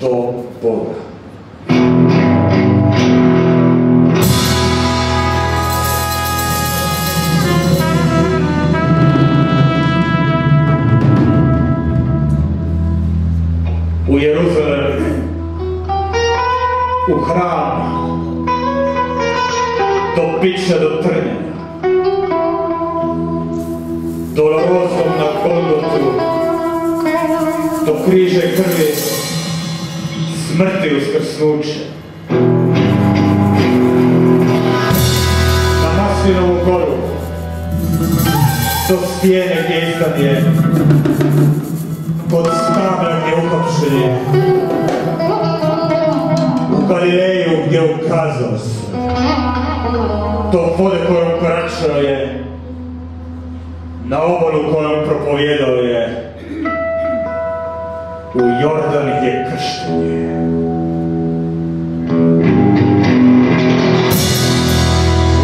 do Boga. U Jeruzalem, u hram, do pića, do trnjenja, dolorozom na Golgotu, do križa i smrti uskrsnuće. Na Maslinovu goru, do stijene gdje izdan je, kod stabla gdje ukopšen u Galileju gdje ukazao se, do vode kojom koračao je, na obalu kojom propovjedao je, u Jordan je.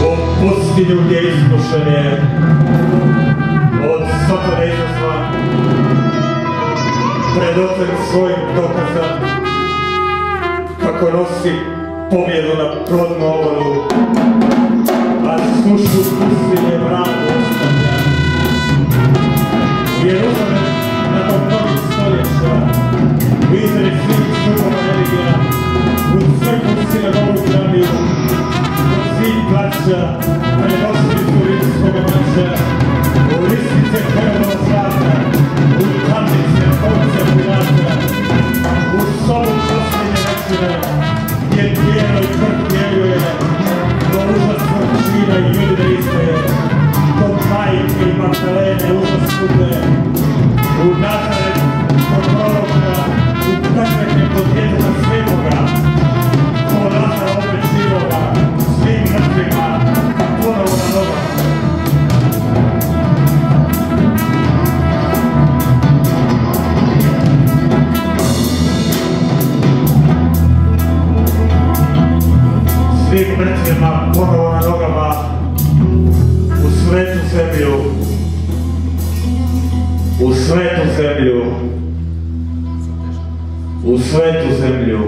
U pustinju gdje je, od satana izazvan, pred ocem svojim dokazan, kako nosi pobjedu na plodnu obalu, a sušu pustinje mraku ostavlja. U Magdalene užasnute, u Nazaret kod proroka, u Petreke kod djeteta svetoga, kod Lazara opet živoga, svim mrtvima, ponovo na nogama. Svim mrtvima ponovo na nogama, svetu zemlju, u svetu zemlju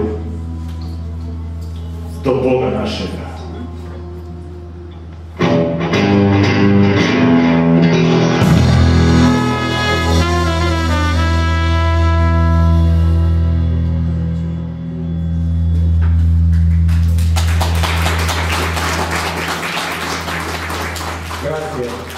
do Boga našega. Gracias.